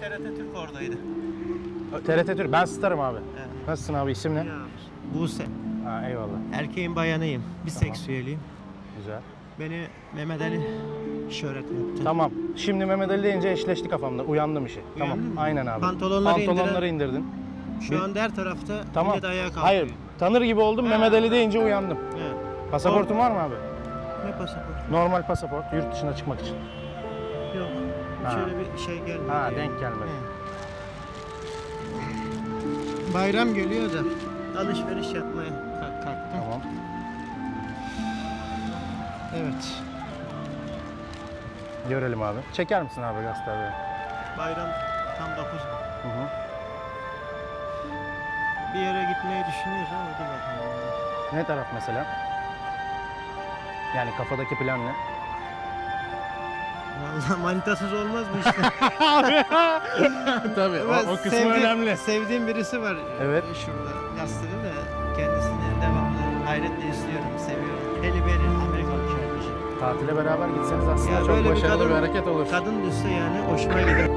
TRT Türk oradaydı. TRT Türk. Ben starım abi. Evet. Nasılsın abi? İsim ne? Ya, Buse. Ha, eyvallah. Erkeğin bayanıyım. Biseksüeliyim. Güzel. Beni Mehmet Ali şöhret yaptı. Tamam. Şimdi Mehmet Ali deyince eşleşti kafamda. Uyandım işi. Tamam. mı? Aynen abi. Pantolonları Pantolonları indiren- indirdin. Şu anda her tarafta Tamam. millet ayağa kalkıyor. Hayır. Tanır gibi oldum. Mehmet Ali deyince uyandım. Evet. Pasaportun var mı abi? Ne pasaport? Normal pasaport. Yurt dışına çıkmak için. Yok. Ha. Şöyle bir şey gelmedi. Ha yani. denk gelmedi. Evet. Bayram geliyor da alışveriş yapmaya kalk- kalktım. Tamam. Evet. Görelim abi. Çeker misin abi gazete abi? Bayram tam 9. Hı hı. Bir yere gitmeyi düşünüyoruz ama dur bakalım. Ne taraf mesela? Yani kafadaki plan ne? Vallahi manitasız olmaz bu işte. Tabii Ben sevdiğim- Sevdiğim birisi var. Evet. Şurada gazetede de kendisini devamlı hayretle izliyorum, seviyorum. Halle Berry, Amerikan şarkıcı. Tatile beraber gitseniz aslında Ya çok böyle bir başarılı bir, kadın- hareket olur. Kadın düşse yani hoşuma gider.